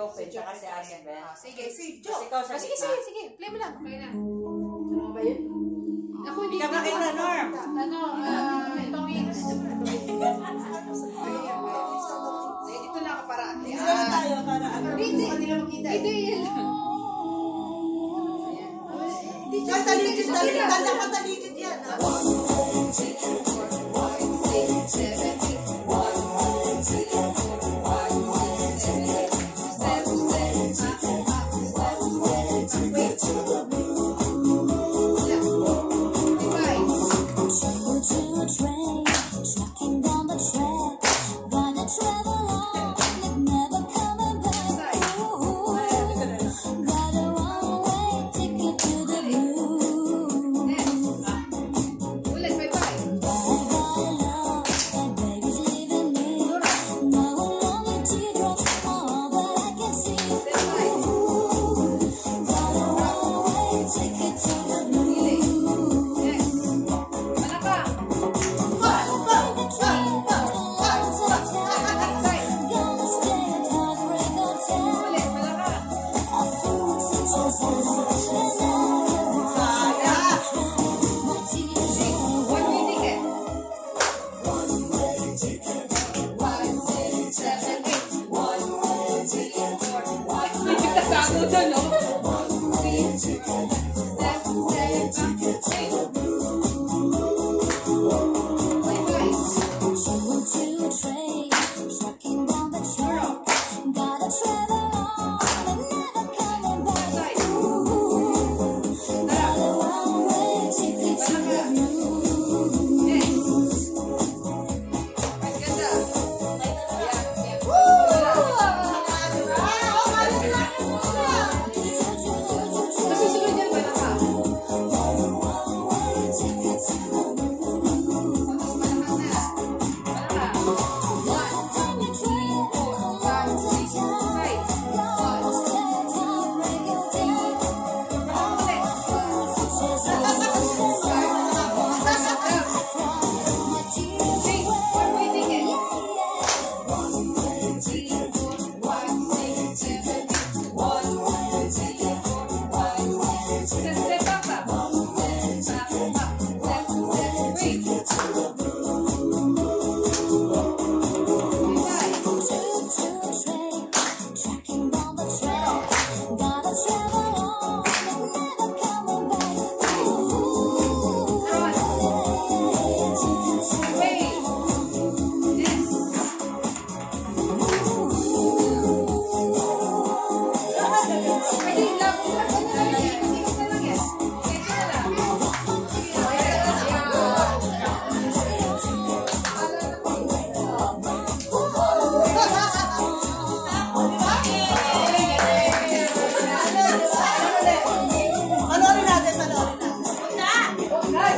Open, eh, tsaka si Asbel. Ah, sige. Si ikaw sa ah, sige, sige, sige. Play mo lang. Okay na. Ano ba yun? Ako Hindi hindi ka makita, Norm. Ano, ah, itong wings. Dito na ako para ate. Dito na ah. tayo para ano. Hindi, na makita. hindi, yan lang. Diyan, talikid, talikid. Tanda ka, talikid yan. ah. Tracking